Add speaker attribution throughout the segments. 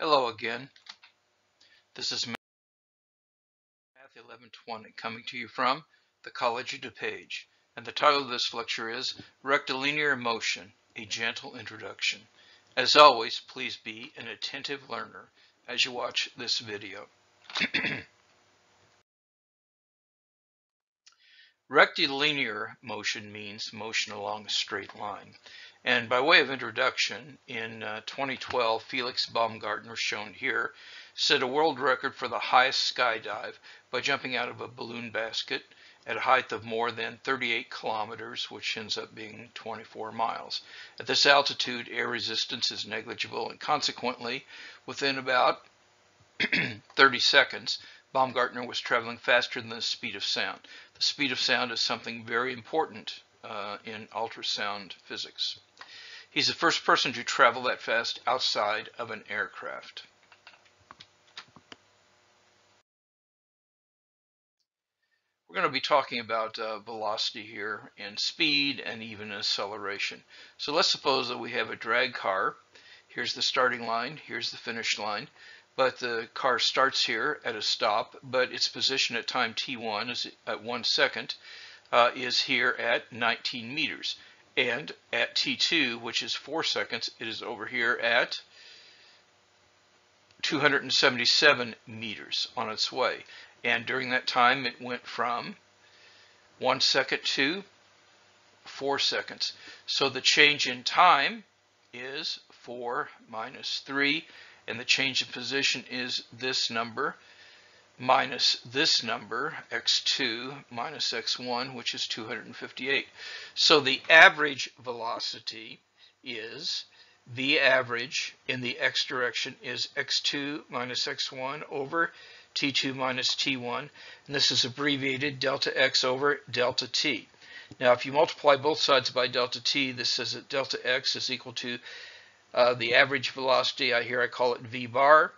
Speaker 1: Hello again. This is Math 1120 coming to you from the College of DuPage. And the title of this lecture is Rectilinear Motion, a Gentle Introduction. As always, please be an attentive learner as you watch this video. Rectilinear motion means motion along a straight line. And by way of introduction, in uh, 2012, Felix Baumgartner, shown here, set a world record for the highest skydive by jumping out of a balloon basket at a height of more than 38 kilometers, which ends up being 24 miles. At this altitude, air resistance is negligible, and consequently, within about 30 seconds, Baumgartner was traveling faster than the speed of sound. Speed of sound is something very important uh, in ultrasound physics. He's the first person to travel that fast outside of an aircraft. We're going to be talking about uh, velocity here and speed and even acceleration. So let's suppose that we have a drag car. Here's the starting line, here's the finish line but the car starts here at a stop, but its position at time t1 is at one second uh, is here at 19 meters. And at t2, which is four seconds, it is over here at 277 meters on its way. And during that time, it went from one second to four seconds. So the change in time is 4 minus 3 and the change in position is this number minus this number, x2 minus x1, which is 258. So the average velocity is v average in the x direction is x2 minus x1 over t2 minus t1, and this is abbreviated delta x over delta t. Now, if you multiply both sides by delta t, this says that delta x is equal to uh, the average velocity, I here I call it v bar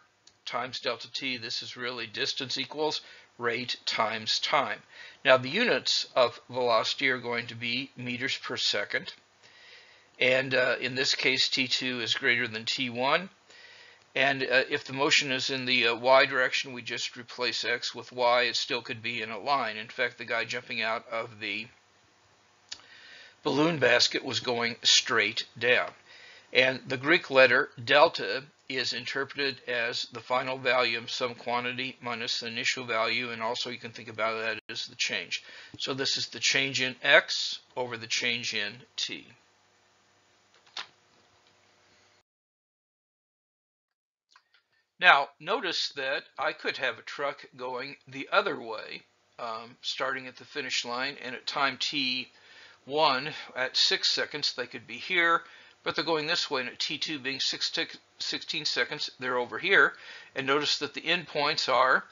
Speaker 1: times delta t. This is really distance equals rate times time. Now the units of velocity are going to be meters per second. And uh, in this case, t2 is greater than t1. And uh, if the motion is in the uh, y direction, we just replace x with y. It still could be in a line. In fact, the guy jumping out of the balloon basket was going straight down. And the Greek letter delta is interpreted as the final value of some quantity minus the initial value, and also you can think about that as the change. So this is the change in x over the change in t. Now, notice that I could have a truck going the other way, um, starting at the finish line, and at time t1 at 6 seconds, they could be here, but they're going this way, and at T2 being 16 seconds, they're over here. And notice that the endpoints are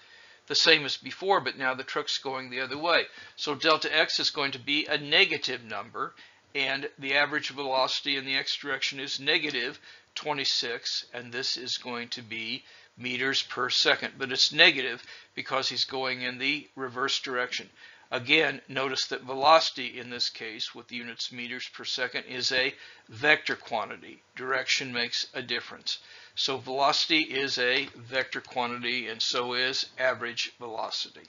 Speaker 1: the same as before, but now the truck's going the other way. So delta x is going to be a negative number, and the average velocity in the x direction is negative 26, and this is going to be meters per second. But it's negative because he's going in the reverse direction. Again, notice that velocity in this case with units meters per second is a vector quantity. Direction makes a difference. So velocity is a vector quantity and so is average velocity.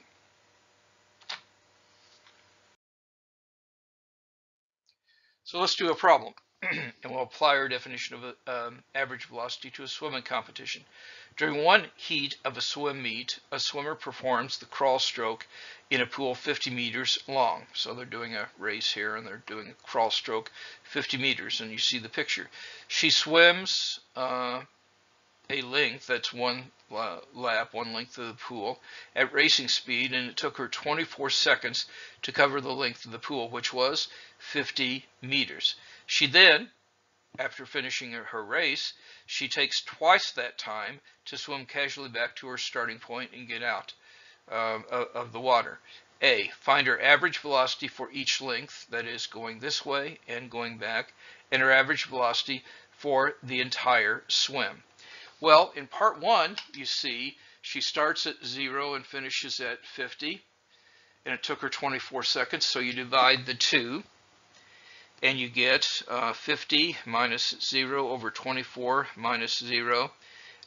Speaker 1: So let's do a problem and we'll apply our definition of um, average velocity to a swimming competition. During one heat of a swim meet, a swimmer performs the crawl stroke in a pool 50 meters long. So they're doing a race here and they're doing a crawl stroke 50 meters and you see the picture. She swims uh, a length that's one lap, one length of the pool at racing speed and it took her 24 seconds to cover the length of the pool which was 50 meters. She then, after finishing her race, she takes twice that time to swim casually back to her starting point and get out uh, of the water. A, find her average velocity for each length, that is going this way and going back, and her average velocity for the entire swim. Well, in part one, you see she starts at zero and finishes at 50, and it took her 24 seconds, so you divide the two, and you get uh, 50 minus 0 over 24 minus 0,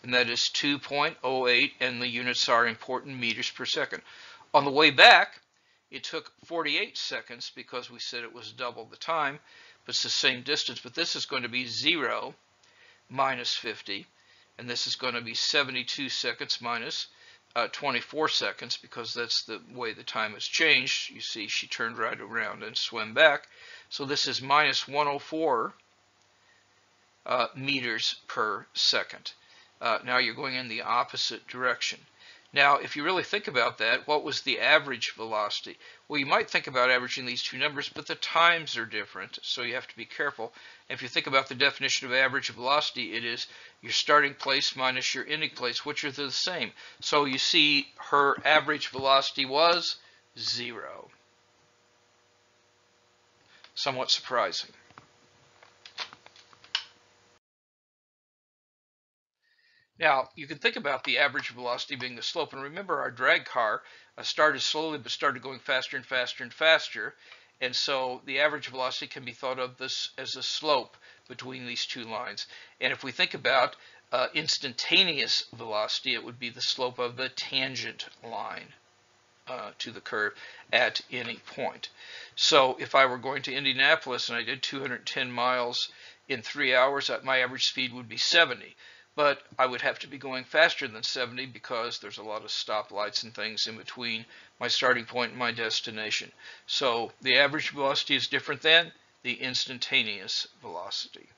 Speaker 1: and that is 2.08, and the units are important meters per second. On the way back, it took 48 seconds because we said it was double the time, but it's the same distance. But this is going to be 0 minus 50, and this is going to be 72 seconds minus uh, 24 seconds because that's the way the time has changed. You see she turned right around and swam back. So this is minus 104 uh, meters per second. Uh, now you're going in the opposite direction. Now, if you really think about that, what was the average velocity? Well, you might think about averaging these two numbers, but the times are different, so you have to be careful. If you think about the definition of average velocity, it is your starting place minus your ending place, which are the same. So you see her average velocity was zero. Somewhat surprising. Now, you can think about the average velocity being the slope. And remember, our drag car uh, started slowly but started going faster and faster and faster. And so the average velocity can be thought of this as a slope between these two lines. And if we think about uh, instantaneous velocity, it would be the slope of the tangent line uh, to the curve at any point. So if I were going to Indianapolis and I did 210 miles in three hours, my average speed would be 70 but I would have to be going faster than 70 because there's a lot of stoplights and things in between my starting point and my destination. So the average velocity is different than the instantaneous velocity.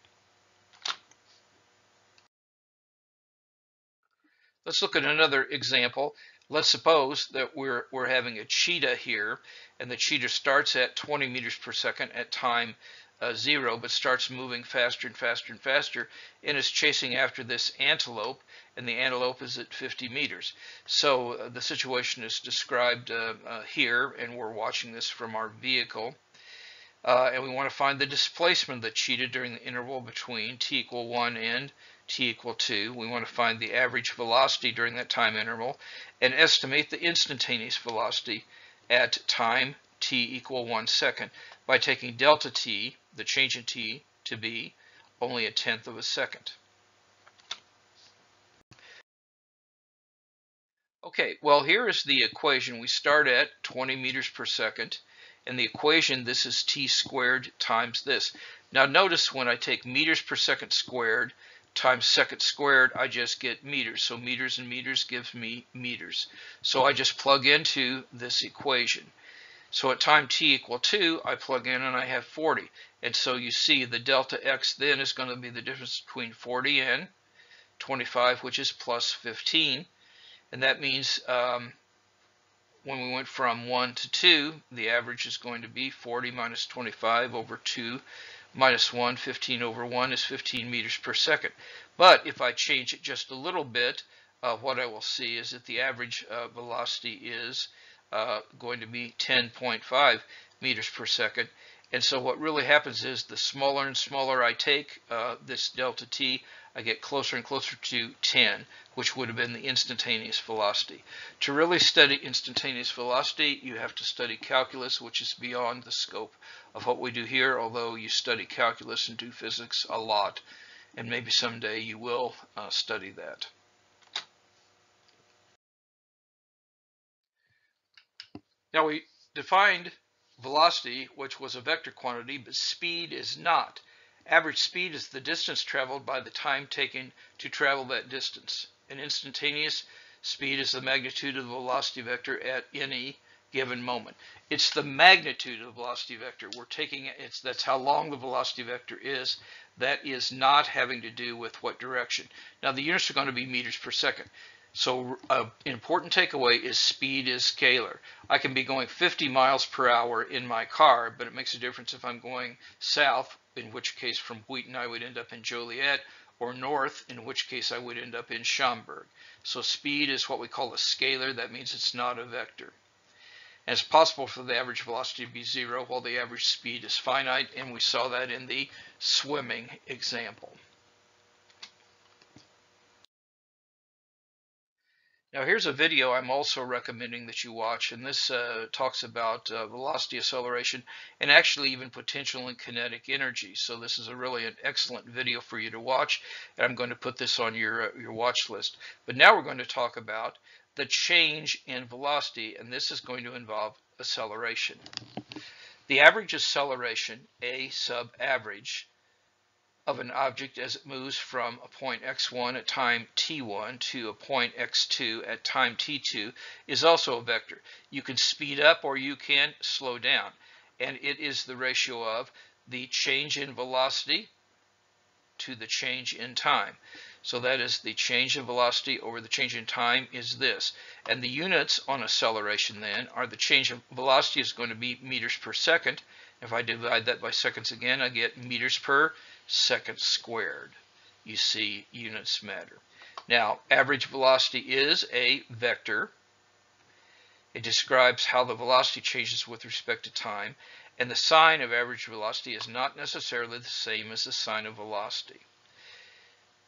Speaker 1: Let's look at another example. Let's suppose that we're, we're having a cheetah here, and the cheetah starts at 20 meters per second at time uh, zero, but starts moving faster and faster and faster, and is chasing after this antelope, and the antelope is at 50 meters. So uh, the situation is described uh, uh here, and we're watching this from our vehicle. Uh, and we want to find the displacement the cheetah during the interval between t equal 1 and t equal 2. We want to find the average velocity during that time interval and estimate the instantaneous velocity at time t equal 1 second by taking delta t, the change in t, to be only a tenth of a second. Okay, well here is the equation. We start at 20 meters per second, and the equation, this is t squared times this. Now notice when I take meters per second squared times second squared, I just get meters. So meters and meters gives me meters. So I just plug into this equation. So at time t equal 2, I plug in and I have 40. And so you see the delta x then is going to be the difference between 40 and 25, which is plus 15. And that means um, when we went from 1 to 2, the average is going to be 40 minus 25 over 2 minus 1. 15 over 1 is 15 meters per second. But if I change it just a little bit, uh, what I will see is that the average uh, velocity is uh, going to be 10.5 meters per second. And so what really happens is the smaller and smaller I take uh, this delta t, I get closer and closer to 10, which would have been the instantaneous velocity. To really study instantaneous velocity, you have to study calculus, which is beyond the scope of what we do here, although you study calculus and do physics a lot, and maybe someday you will uh, study that. Now we defined velocity, which was a vector quantity, but speed is not. Average speed is the distance traveled by the time taken to travel that distance. An instantaneous speed is the magnitude of the velocity vector at any given moment. It's the magnitude of the velocity vector. We're taking it's that's how long the velocity vector is. That is not having to do with what direction. Now the units are going to be meters per second. So an important takeaway is speed is scalar. I can be going 50 miles per hour in my car, but it makes a difference if I'm going south, in which case from Wheaton I would end up in Joliet, or north, in which case I would end up in Schaumburg. So speed is what we call a scalar. That means it's not a vector. And it's possible for the average velocity to be zero while the average speed is finite, and we saw that in the swimming example. Now here's a video I'm also recommending that you watch, and this uh, talks about uh, velocity acceleration and actually even potential and kinetic energy. So this is a really an excellent video for you to watch, and I'm going to put this on your, uh, your watch list. But now we're going to talk about the change in velocity, and this is going to involve acceleration. The average acceleration, A sub average, of an object as it moves from a point x1 at time t1 to a point x2 at time t2 is also a vector. You can speed up or you can slow down. And it is the ratio of the change in velocity to the change in time. So that is the change in velocity over the change in time is this. And the units on acceleration then are the change in velocity is going to be meters per second. If I divide that by seconds again, I get meters per seconds squared. You see units matter. Now, average velocity is a vector. It describes how the velocity changes with respect to time, and the sign of average velocity is not necessarily the same as the sign of velocity.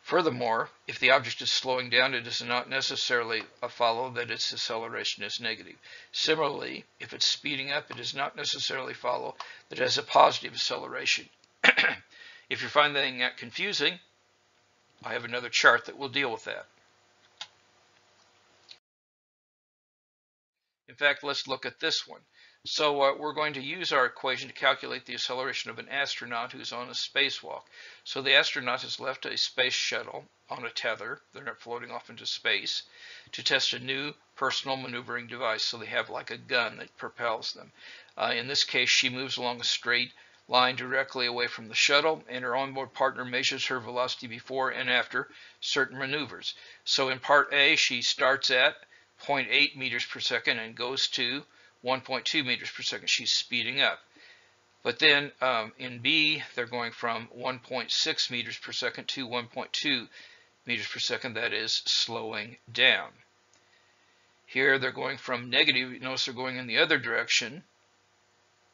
Speaker 1: Furthermore, if the object is slowing down, it does not necessarily follow that its acceleration is negative. Similarly, if it's speeding up, it does not necessarily follow that it has a positive acceleration. If you're finding that confusing, I have another chart that will deal with that. In fact, let's look at this one. So uh, we're going to use our equation to calculate the acceleration of an astronaut who's on a spacewalk. So the astronaut has left a space shuttle on a tether, they're not floating off into space, to test a new personal maneuvering device. So they have like a gun that propels them. Uh, in this case, she moves along a straight line directly away from the shuttle, and her onboard partner measures her velocity before and after certain maneuvers. So in part A, she starts at 0.8 meters per second and goes to 1.2 meters per second. She's speeding up. But then um, in B, they're going from 1.6 meters per second to 1.2 meters per second. That is slowing down. Here they're going from negative, notice they're going in the other direction,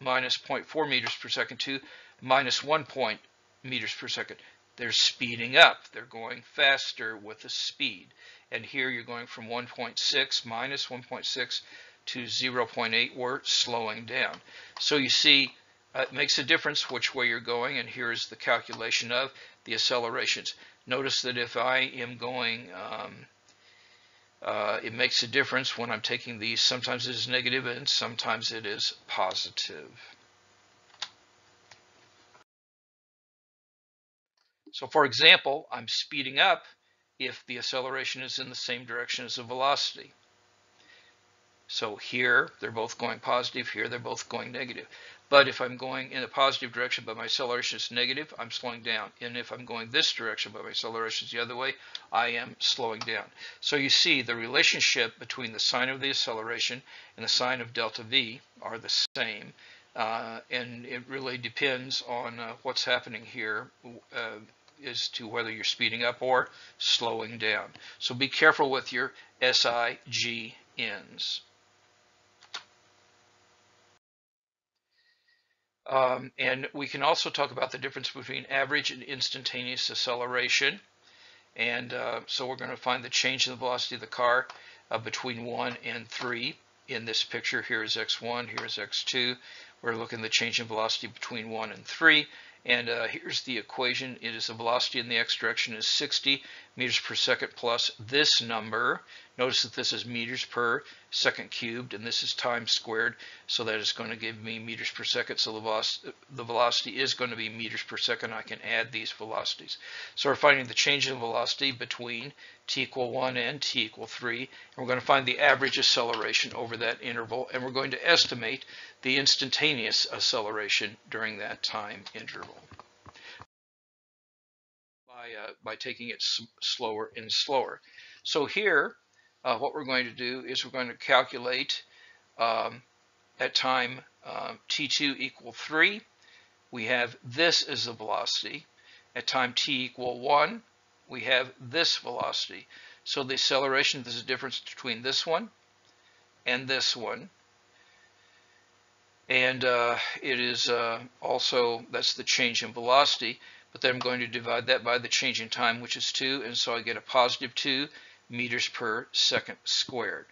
Speaker 1: minus 0.4 meters per second to minus 1 point meters per second. They're speeding up. They're going faster with the speed. And here you're going from 1.6 minus 1.6 to 0.8. We're slowing down. So you see, uh, it makes a difference which way you're going. And here's the calculation of the accelerations. Notice that if I am going um, uh, it makes a difference when I'm taking these. Sometimes it is negative and sometimes it is positive. So for example, I'm speeding up if the acceleration is in the same direction as the velocity. So here, they're both going positive. Here, they're both going negative. But if I'm going in a positive direction but my acceleration is negative, I'm slowing down. And if I'm going this direction but my acceleration is the other way, I am slowing down. So you see the relationship between the sign of the acceleration and the sign of delta V are the same. Uh, and it really depends on uh, what's happening here uh, as to whether you're speeding up or slowing down. So be careful with your SIGNs. Um, and we can also talk about the difference between average and instantaneous acceleration. And uh, so we're going to find the change in the velocity of the car uh, between 1 and 3. In this picture, here is x1, here is x2. We're looking at the change in velocity between 1 and 3. And uh, here's the equation. It is the velocity in the x direction is 60 meters per second plus this number. Notice that this is meters per second cubed, and this is time squared, so that is going to give me meters per second. So the velocity, the velocity is going to be meters per second. I can add these velocities. So we're finding the change in velocity between t equal 1 and t equal 3, and we're going to find the average acceleration over that interval, and we're going to estimate the instantaneous acceleration during that time interval by, uh, by taking it slower and slower. So here, uh, what we're going to do is we're going to calculate um, at time uh, t2 equal 3, we have this as the velocity. At time t equal 1, we have this velocity. So the acceleration, there's a difference between this one and this one. And uh, it is uh, also, that's the change in velocity, but then I'm going to divide that by the change in time, which is 2, and so I get a positive 2 meters per second squared.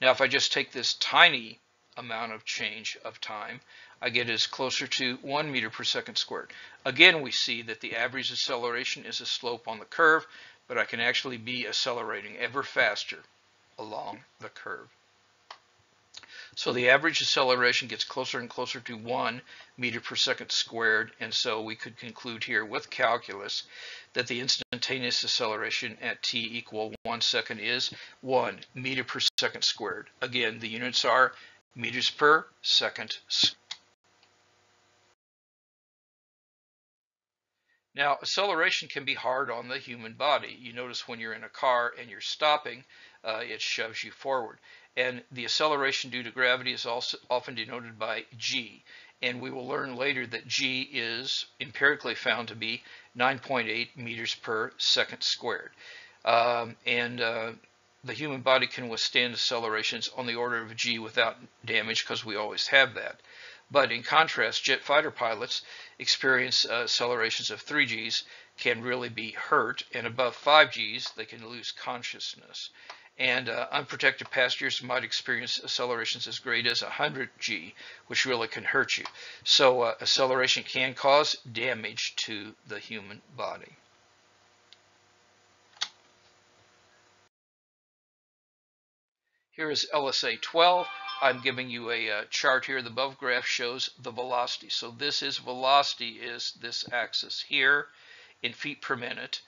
Speaker 1: Now if I just take this tiny amount of change of time, I get is closer to 1 meter per second squared. Again, we see that the average acceleration is a slope on the curve, but I can actually be accelerating ever faster along the curve. So the average acceleration gets closer and closer to 1 meter per second squared, and so we could conclude here with calculus that the instantaneous acceleration at t equal 1 second is 1 meter per second squared. Again, the units are meters per second Now, acceleration can be hard on the human body. You notice when you're in a car and you're stopping, uh, it shoves you forward. And the acceleration due to gravity is also often denoted by g. And we will learn later that g is empirically found to be 9.8 meters per second squared. Um, and uh, the human body can withstand accelerations on the order of g without damage because we always have that. But in contrast, jet fighter pilots experience uh, accelerations of 3 g's can really be hurt, and above 5 g's they can lose consciousness and uh, unprotected passengers might experience accelerations as great as 100 G, which really can hurt you. So uh, acceleration can cause damage to the human body. Here is LSA 12. I'm giving you a uh, chart here. The above graph shows the velocity. So this is velocity is this axis here in feet per minute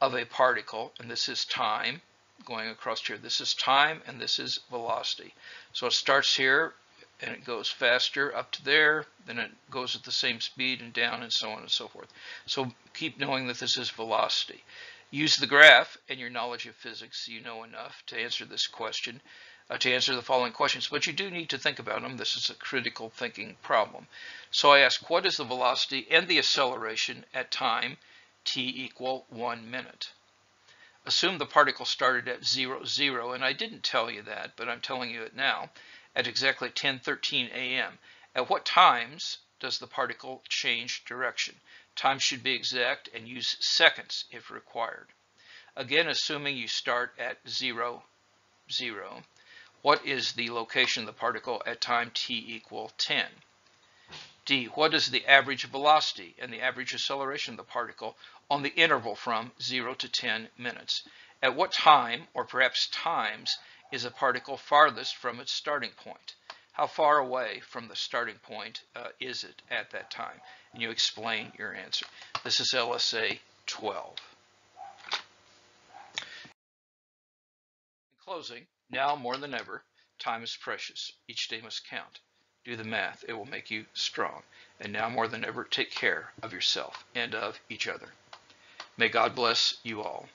Speaker 1: of a particle, and this is time going across here. This is time and this is velocity. So it starts here and it goes faster up to there, then it goes at the same speed and down and so on and so forth. So keep knowing that this is velocity. Use the graph and your knowledge of physics, you know enough to answer this question, uh, to answer the following questions, but you do need to think about them. This is a critical thinking problem. So I ask, what is the velocity and the acceleration at time t equal one minute? Assume the particle started at 0, 0, and I didn't tell you that, but I'm telling you it now, at exactly 10.13 a.m. At what times does the particle change direction? Time should be exact and use seconds if required. Again, assuming you start at 0, 0, what is the location of the particle at time t equal 10? D, what is the average velocity and the average acceleration of the particle on the interval from 0 to 10 minutes? At what time, or perhaps times, is a particle farthest from its starting point? How far away from the starting point uh, is it at that time? And you explain your answer. This is LSA 12. In closing, now more than ever, time is precious. Each day must count. Do the math. It will make you strong. And now more than ever, take care of yourself and of each other. May God bless you all.